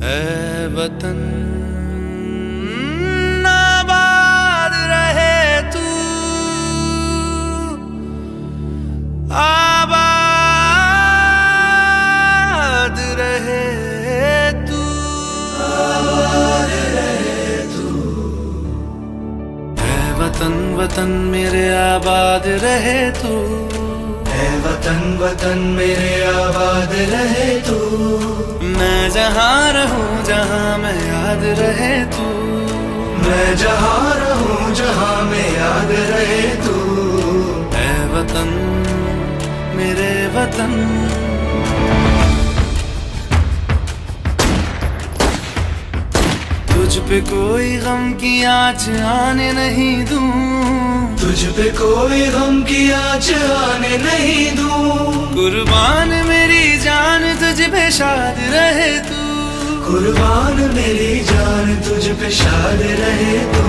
वतन। आबाद रहे तू। आबाद रहे तू। आबाद रहे तू ऐ वतन वतन मेरे आबाद रहे तू। है वतन वतन मेरे आबाद रहे तू। मैं जहाँ रहूँ जहाँ मैं याद रहे तू। मैं जहाँ रहूँ जहाँ में याद रहे तू। ऐ वतन मेरे वतन। तुझ पे कोई गम की आँच आने नहीं दूँ। तुझ पे कोई गम की आँच आने नहीं दूँ। कुर्बान मेरी जान तुझ पे शाद रहे तू। कुर्बान मेरी जान तुझ पे शाद रहे तू।